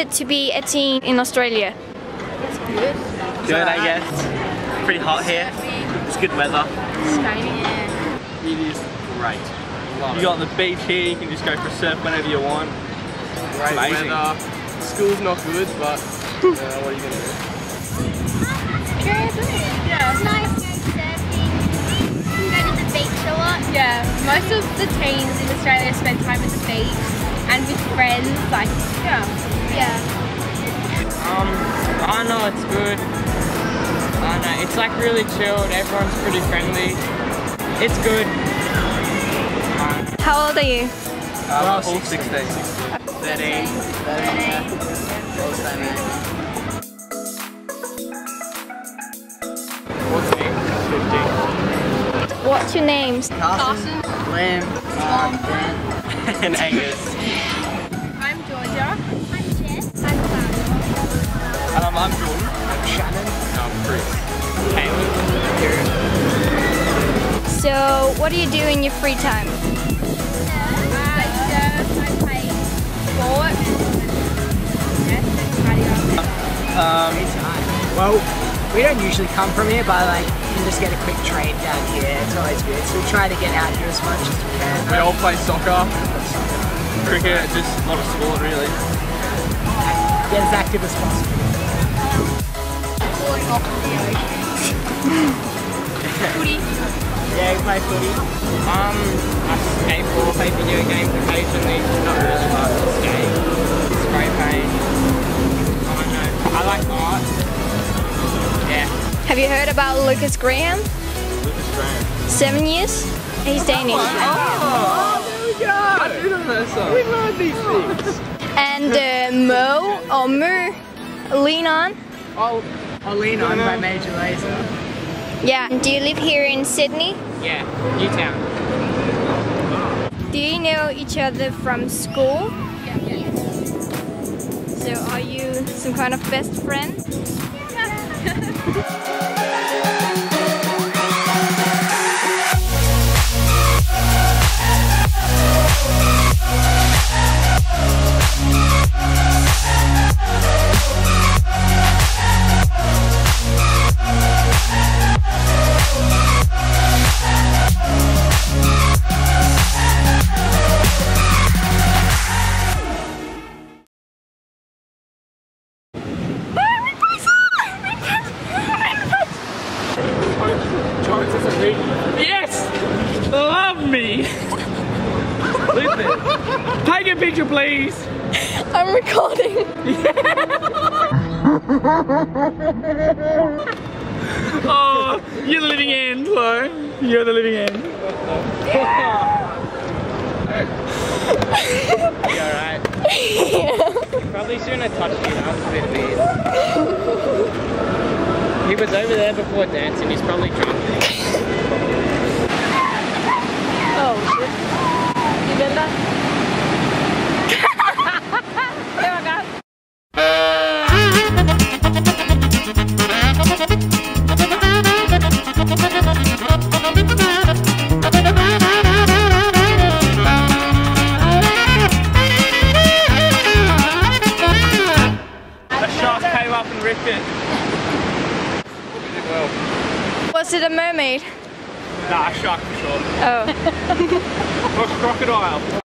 is it to be a teen in Australia? It's good. Good, I guess. Pretty hot here. It's good weather. It is great. You got the beach here, you can just go for a surf whenever you want. Great Amazing. weather. School's not good, but uh, what are you going to do? Yeah. It's nice to surfing, go to the beach a lot. Yeah. Most of the teens in Australia spend time at the beach and with friends. Like, yeah. Yeah. Um, I know it's good. I know it's like really chilled. Everyone's pretty friendly. It's good. How old are you? Um, all 16. 13. What's your names? Carson. Liam. and Angus. I'm Jordan. I'm Shannon. I'm Chris. So, what do you do in your free time? I surf, I play sport. And cardio. Um, Well, we don't usually come from here, but like you can just get a quick train down here. It's always good. So we try to get out here as much as we can. we all play soccer, cricket, just a lot of sport really. Get as active as possible. Yeah, we play footy. Um, I skateboard, play video games occasionally. Not really much. Skate, spray paint. I don't know. I like art. Yeah. Have you heard about Lukas Graham? Lukas Graham. Seven years? He's Danish. Oh, there we go. I didn't know so. We learned these things. And uh, Mo or Mu, lean on. I'll, I'll lean on by Major Lazer. Yeah. Do you live here in Sydney? Yeah. Newtown. Do you know each other from school? Yeah. So are you some kind of best friend? Yes! Love me! Listen. Take a picture, please. I'm recording. Oh, you're the living end, Flo. You're the living end. you alright? Probably shouldn't have touched you, that was a bit weird. He was over there before dancing, he's probably drunk. Oh, shit. You did that? A shark came up and ripped it. Did well. Was it a mermaid? Nah, shark for sure. Oh. Crocodile.